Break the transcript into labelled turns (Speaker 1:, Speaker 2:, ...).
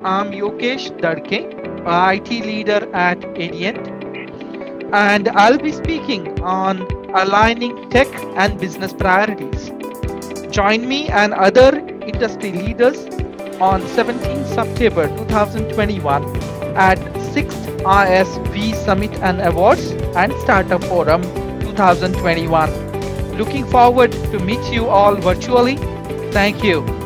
Speaker 1: I'm Yogesh Dadke, IT leader at Adient, and I'll be speaking on aligning tech and business priorities. Join me and other industry leaders on 17 September 2021 at 6th ISV Summit and Awards and Startup Forum 2021. Looking forward to meet you all virtually. Thank you.